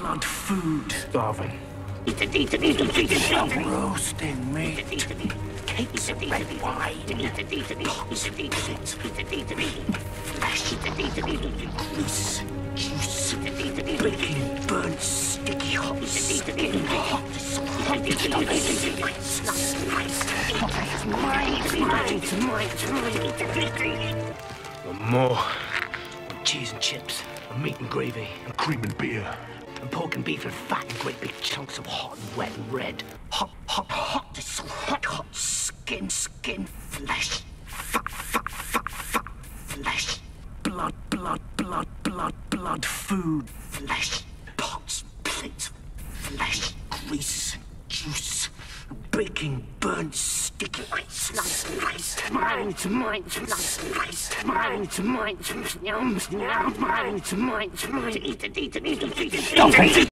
blood food. Starving. Roasting meat. Cakes of red wine. Flesh. Grease. Juice. Baking burnt sticky hot skin. Hot. Hot. And more. And cheese and chips. And meat and gravy. And cream and beer. And pork and beef and fat and great big chunks of hot and wet and red. Hot, hot, hot. So hot, hot skin, skin, flesh. Fat, fat, fat, fat, flesh. Blood, blood, blood, blood, blood, food, flesh. Pots, plates, flesh, grease, juice. Baking, burnt, sticky, slice, slice, mine to mine, slice, eat it.